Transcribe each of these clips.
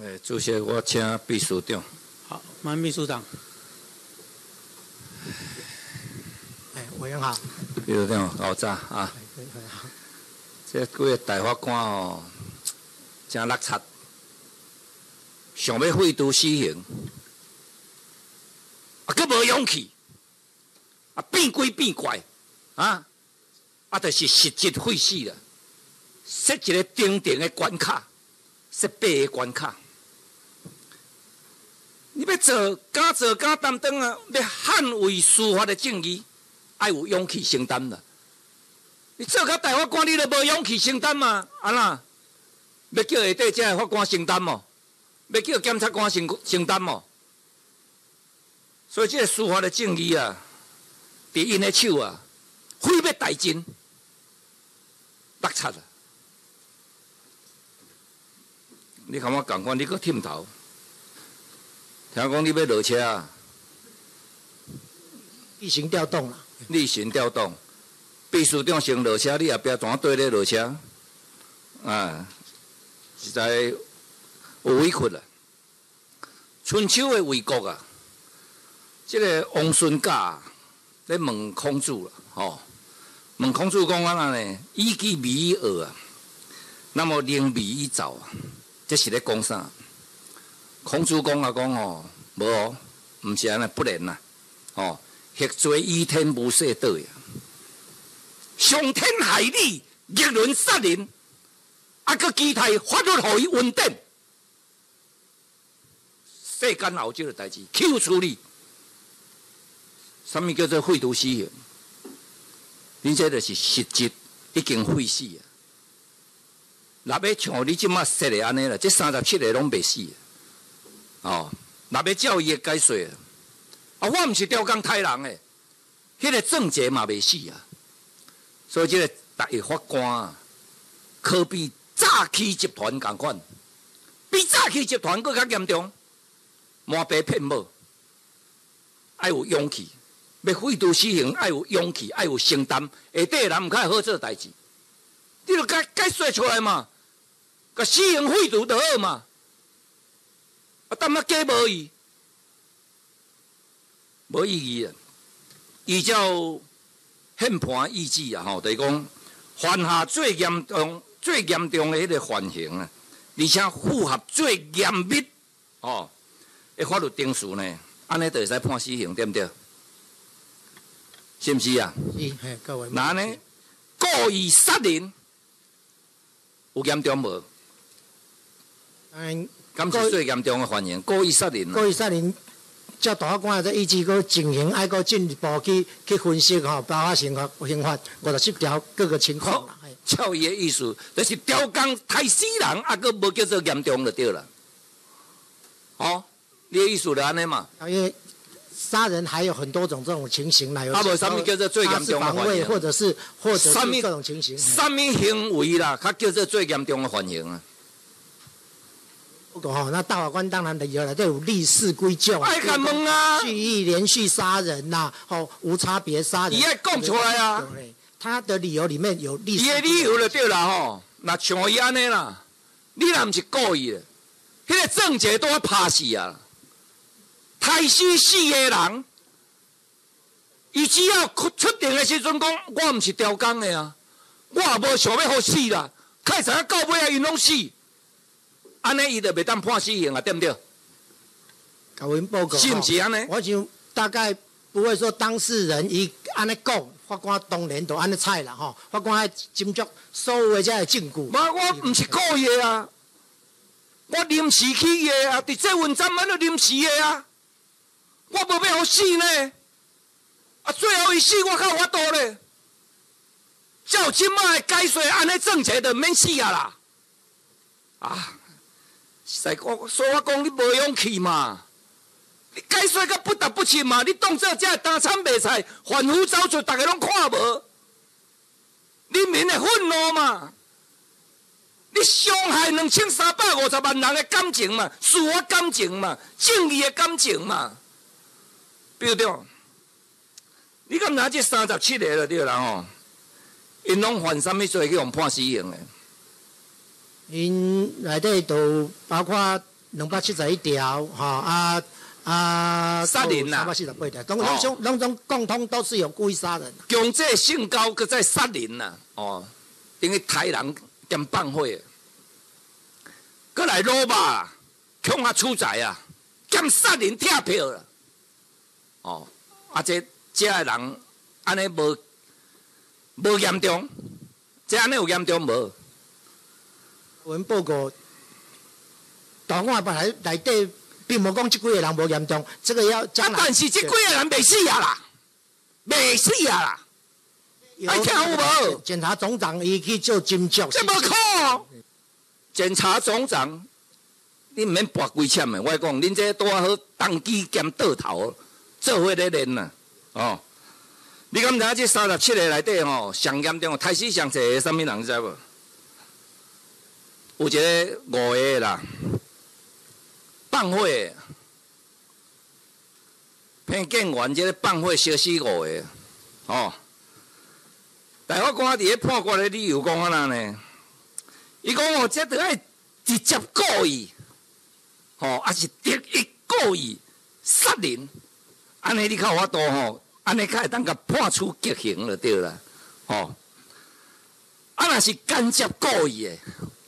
诶，主席，我请秘书长。好，马秘书长。哎，委员好。秘书长，老早啊。这几个大法官哦，真落差，想要废除死刑，啊，佫无勇气，啊，变鬼变怪，啊，啊，就是实质废死了，设一个顶顶的关卡，设八个关卡。你要做，敢做敢担当啊！要捍卫司法的正义，爱有勇气承担啦。你做甲大法官，你都无勇气承担嘛？安那？要叫下底这法官承担么？要叫检察官承承担么？所以这个司法的正义啊，伫因的手啊，毁灭殆尽，落差啊！你看我讲官，你搁忝头。听讲你要落车啊？例行调动啦。例行调动，秘书长先落车，你也不要怎对咧落车？啊，实在有委屈啦。春秋的魏国啊，这个王孙家咧问孔子啦，吼，问孔子讲安那呢？以己米以恶啊，那么令米以早啊，这是咧讲啥？孔子讲啊讲哦，无哦，毋是安尼不然呐，哦，血罪以天无赦道呀，伤天害理，逆伦杀人，啊个期待法律互伊稳定，世间后即个代志，去处理，什物叫做废除死刑？你这就是实质已经废死啊！若要像你即马说的安尼啦，这三十七个拢未死。哦，若要照伊的解说，啊，我毋是刁工杀人诶，迄个郑捷嘛未死啊，所以即个大法官啊，可比诈欺集团共款，比诈欺集团更较严重，满白骗无，爱有勇气，要废除死刑，爱有勇气，爱有承担，下底人毋较好做代志，你著解解说出来嘛，甲死刑废除就好嘛。啊，但啊，假无意，无意义啊！依照宪判意志啊，吼，就是讲犯下最严重、最严重的迄个犯刑啊，而且符合最严密哦，的法律定数呢，安尼就会使判死刑，对毋对？是毋是啊？是，各位。那呢？故意杀人有严重无？嗯。咁是最严重的犯刑，故意杀人。故意杀人，照大法官在依据个情形，爱个进一步去去分析吼，包括刑法、刑法五十七条各个情况。照伊的意思，就是刁工太死人，啊，个无叫做严重就对了。哦，你的意思就安尼嘛？因为杀人还有很多种这种情形啦，有啊，无什么叫做最严重的犯刑，或者是或者是各种情形。什么行为啦，他叫做最严重的犯刑啊？不过哈，那大法官当然理由了，都有立誓归咎，爱敢问啊，蓄意连续杀人呐，吼无差别杀人，伊爱讲出来啊。他的理由里面有立。伊的理由就对啦吼，那像伊安尼啦，你若毋是故意的，迄个郑杰都要拍死啊，太死四个人，伊只要出庭的时阵讲，我毋是刁工的啊，我也无想要好死啦，开始到尾啊，因拢死。安尼伊就袂当判死刑啊，对不对？甲阮报告，是毋是安尼？我就大概不会说当事人伊安尼讲，法官当然都安尼采啦吼。法官爱斟酌所有的这个证据。妈，我毋是故意啊，我临时起的啊，伫这文章安尼临时的啊，我无要互死呢。啊，最后一死我靠法度咧，照即卖解说安尼正确的免死啊啦，啊。在讲说我讲你无勇气嘛？你解说到不得不亲嘛？你当作这大餐白菜，反腐走出，大家拢看无？人民的愤怒嘛？你伤害两千三百五十万人的感情嘛？自我感情嘛？正义的感情嘛？对不对？你敢拿这三十七个了对啦吼？因拢犯什么罪去用判死刑的？因内底都包括两百七十一条，哈啊啊，杀人啦三百四十八条，拢拢种拢种共通都是有故意杀人。强制性交，搁再杀人呐！哦，等于杀人兼放火，搁来罗吧，强下处宰啊，兼杀人跳票啦！哦，啊这这个人安尼无无严重，这安尼有严重无？文报告，档案本来内底并无讲即几个人无严重，这个要啊将，来。但是这几个人未死啊啦，未死啊啦，爱听有无？检察总长伊去做斟酌。这无可。检察总长，你毋免拔规签的，我讲，恁这拄啊好当机兼倒头，做伙咧练呐，哦。你敢知影这三十七个内底吼，上严重、台死上济个什么人你知无？有一个五个啦，放火，骗警员这个放火烧死五个，哦。大法官伫咧判决的理由讲安那呢？伊讲哦，这着爱直接故意，吼、还是特意故意杀人，安尼你较有法度吼，安尼较会当甲判处极刑就对啦，吼、啊，若是间接故意诶，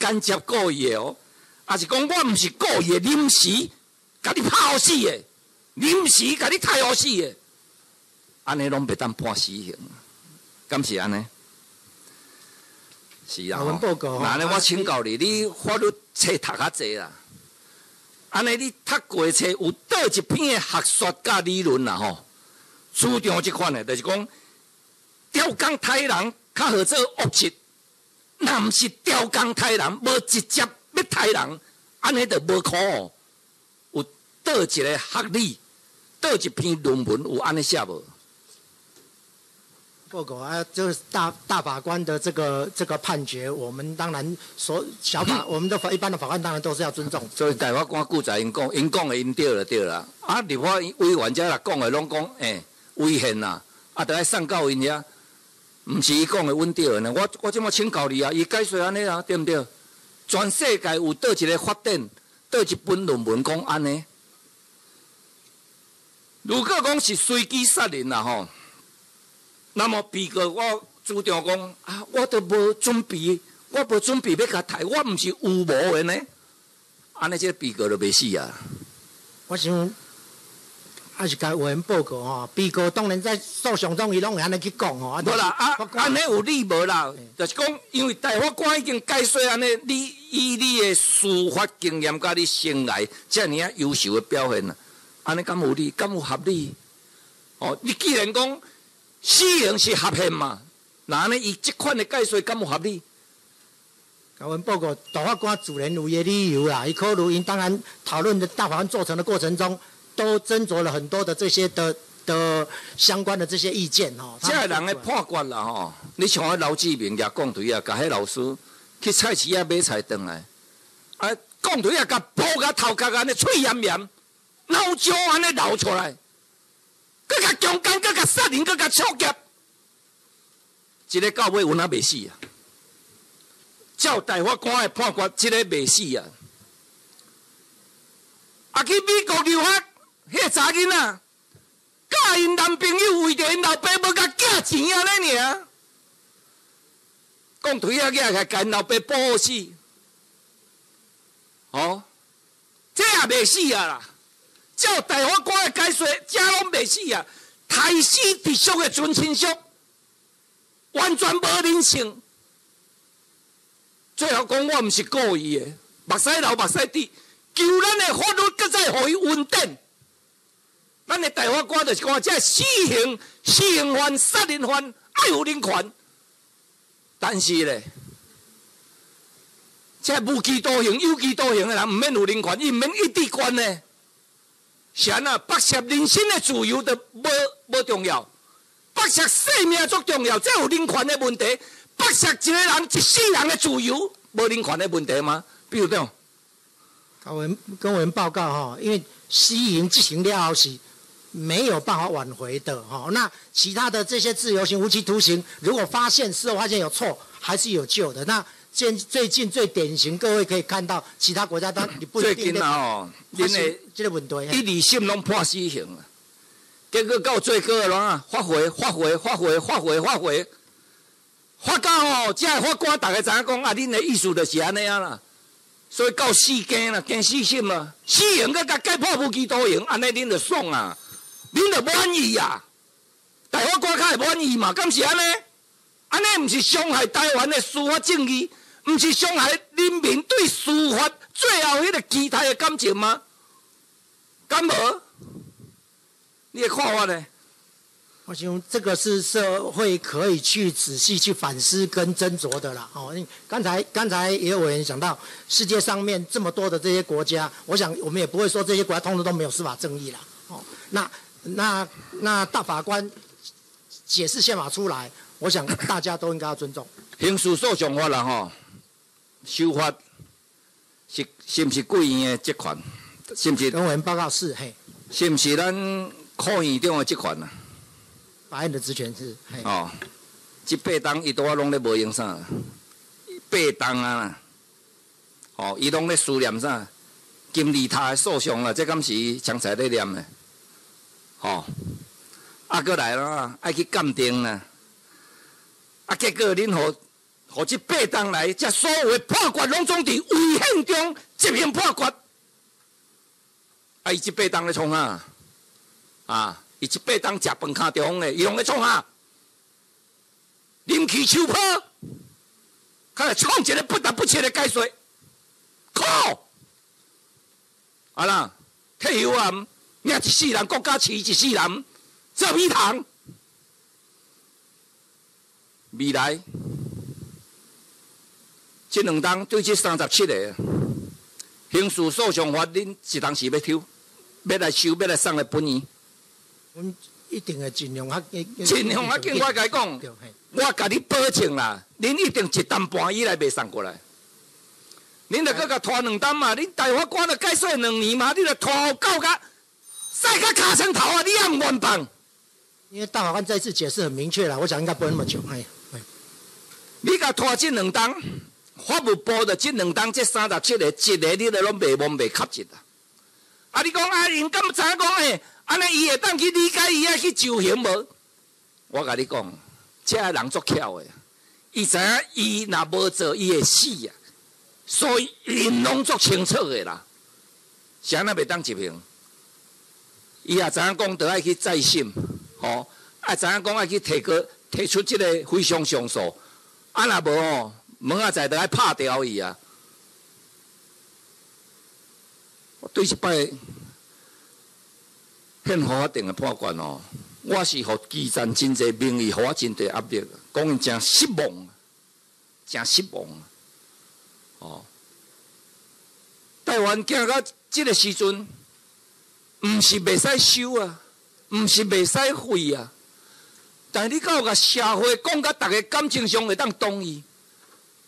间接故意的哦，啊是讲我毋是故意的，临时甲你拍死的，临时甲你太好死的，安尼拢袂当判死刑，敢是安尼？是啊，那安尼我请教你，你法律册读较济啦。安尼你读过册有倒一篇的学术甲理论啦吼？主张即款的，就是讲刁工杀人较好做恶质，若毋是刁工杀人，无直接要杀人，安尼就无可哦。有倒一个学理，倒一篇论文有安尼写无？报告啊，就是大大法官的这个这个判决，我们当然所小法，我们的法一般的法官当然都是要尊重。所以大法官顾在因讲，因讲的因对了对啦。啊，立法委员遮来讲的拢讲，诶、违宪啦，啊，得爱上告因遐，毋是伊讲的阮对的呢。我我即马请教你啊，伊解说安尼啊，对毋对？全世界有倒一个发展，倒一本论文讲安尼。如果讲是随机杀人啦吼，那么被告我主张讲啊，我都无准备，我无准备要甲杀，我毋是有无的呢。安尼即个被告就袂死啊！我想还是该有人报告吼，被告当然在诉讼中伊拢会安尼去讲吼。啊无啦，啊安尼有理无啦？就是讲，因为大法官已经解说安尼，你以你的司法经验甲你生来遮尔啊优秀的表现啊，安尼敢有理？敢有合理？哦，你既然讲死刑是合宪嘛，那安尼伊即款的解说敢有合理？高文报告，大法官主人有伊的理由啦，伊考虑因当然讨论的大法官做成的过程中，都斟酌了很多的这些的的相关的这些意见吼。这个人的判决啦吼，你像迄刘志明也讲队啊，甲迄老师去菜市啊买菜回来，啊，讲队啊，甲抱甲头壳安尼脆炎炎，脑浆安尼流出来，佮甲强奸，佮甲杀人，佮甲抢劫，一个到尾有哪袂死啊？照大法官的判决，即、个袂死啊！啊，去美国留学，迄查囡仔。甲因男朋友为着因老爸要甲寄钱啊咧尔，讲推啊囝，甲因老爸保护死，哦，这也袂死啊啦！照大法官的解说，这拢袂死啊！太死直属的纯亲属，完全无人性。最后讲我毋是故意的，目屎流目屎滴，求咱的法律搁再互伊稳定。咱的大法官就是讲，这死刑、死刑犯、杀人犯爱有人权，但是咧，这无期徒刑、有期徒刑的人毋免有人权，伊毋免一直关呢。是安那剥削人身的自由就无无重要，剥削生命足重要，这有人权的问题。剥削一个人一世人的自由，无人权的问题吗？比如讲，高文跟我们报告哈，因为死刑执行了后是没有办法挽回的哈。那其他的这些自由刑、无期徒刑，如果发现事后发现有错，还是有救的。那现最近最典型，各位可以看到，其他国家当你不一最定的近啊吼，发恁的生这个问题。嘿一二审拢判死刑啊，结果到最高的拢啊，发回发回发回发回发回，发到哦，这个法官大家知影讲啊，恁的意思就是安尼啊啦。所以到死刑啦，惊死心啦，死刑个甲解剖无期徒刑，安尼恁就爽啊，恁就满意啊。大法官较会满意嘛，敢是安尼？安尼毋是伤害台湾的司法正义，毋是伤害人民对司法最后迄个期待的感情吗？敢无？你的看法呢？我想这个是社会可以去仔细去反思跟斟酌的啦。哦，刚才刚才也有人讲到，世界上面这么多的这些国家，我想我们也不会说这些国家通通都没有司法正义啦。哦，那那那大法官解释宪法出来，我想大家都应该要尊重。刑事诉讼法啦吼，修法是是毋是贵院的职权？是毋是跟委员报告是，嘿，是毋是咱科院长的职权啊？法院的职权是，嘿，哦，即八档伊拄啊拢咧无用啥，八档啊，哦，伊拢咧思念啥？金利他的诉讼啦，这敢是伊常在咧念的，哦，啊，过来啦，爱去鉴定啦，啊，结果恁互互即八档来，这所有的判决拢总伫违宪中执行判决，啊，伊即八档咧创啥，啊。伊即八当食饭卡中诶，伊拢咧创啥？啉气手泡，较来创一个不得不切的解说，靠！啊啦，退休啊，命一世人，国家饲一世人，做米糖。未来，即两档对这三十七个刑事诉讼法，恁一当是要抽，要来收，要来送来本院。我们一定会尽量较尽量较紧，我甲你讲，我甲你保证啦，恁一定一担半以内袂送过来。恁着搁甲拖两担嘛，恁大法官着解说两年嘛，你着拖到甲晒个卡层头啊，你也毋愿放。因为大法官这一次解释很明确了，我想应该不会那么久，嘿，嘿你甲拖这两档，法务部的这两档，这三十七个，一个你都拢袂忘袂卡一啦。啊，你讲啊，因敢知影讲诶？安尼伊会当去理解伊啊去就刑无？我甲你讲，这个人足巧诶，伊知影伊若无做，伊会死啊。所以因拢足清楚的啦，是安那袂当执行。伊也知影讲，得爱去再审，吼、啊知影讲爱去提个提出即个非常上诉，啊若无吼，门仔仔得爱拍掉伊啊。我对一摆。宪法定的判决哦，我是互基层真济民意，互我真侪压力，讲伊真失望，真失望。哦，台湾行到即个时阵，毋是袂使收啊，毋是袂使废啊，但是你到甲社会讲甲逐个感情上会当同意，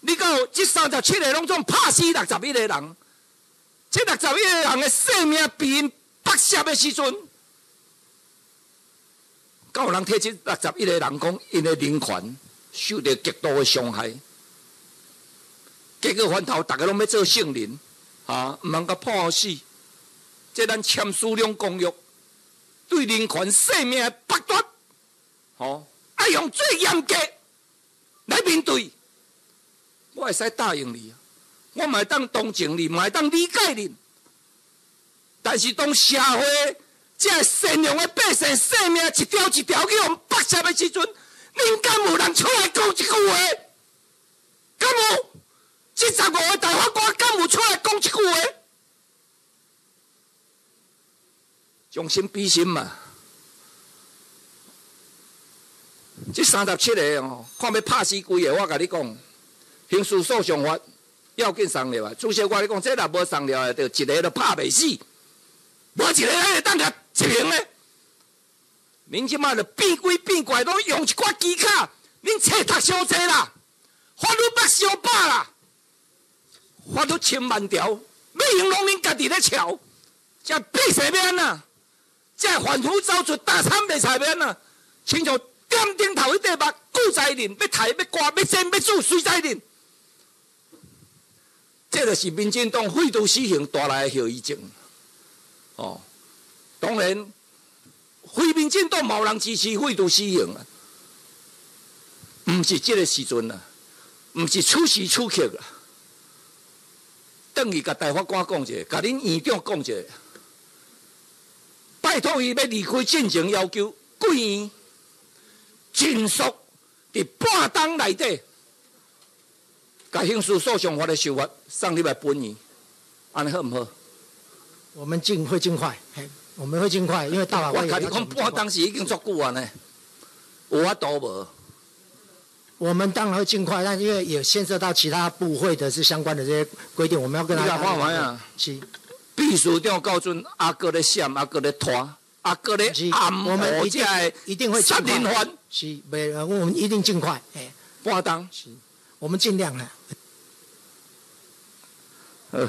你到即三十七个拢总拍死六十一个人，即六十一个人的性命被因剥削的时阵。敢有人替即六十一个人讲，因的人权受到极度的伤害，结果翻头，大家拢要做圣人，啊，毋通甲破死。这咱签署两公约，对人权、生命的剥夺，吼，爱用最严格来面对。我会使答应你，我嘛会当同情你，嘛会当理解你，但是当社会。这善良的百姓生命一条一条去用剥削的时阵，恁敢有人出来讲一句话？敢有？这十五个大法官敢有出来讲一句话？将心比心嘛！这三十七个哦，看要拍死几个，我甲你讲，刑事诉讼法要紧上了啊！主席，我甲你讲，这若无上了，就一个都拍袂死，无一个会当甲。执行的，恁即马就变鬼变怪，拢用一寡技巧，恁册读伤济啦，法律捌伤饱啦，法律千万条，要用拢恁家己咧抄，这必死免啊！这反腐走出大惨未裁免啊！亲像点顶头一块目，固在恁，要抬要刮要煎要煮，随在恁。这就是民进党废除死刑带来的后遗症。哦，当然，非民进党冇人支持废除死刑啊，唔是这个时阵啊，唔是此时此刻啊。等于甲大法官讲者，甲恁院长讲者，拜托伊要离开进前要求贵院尽速伫半当内底。甲刑事诉讼法的修法送入来本院，安尼好毋好？我们尽会尽快，我们会尽快，因为大法官我甲你讲，半当时已经足久啊呢，有法度无？我们当然会尽快，但因为也牵涉到其他部会的是相关的这些规定，我们要跟他。你看完啊？是。秘书长告诉阿哥咧闪，阿哥咧拖，阿哥咧暗我们一定一定会杀人犯。是，没，我们一定尽快，哎，半当是，我们尽量了。呃。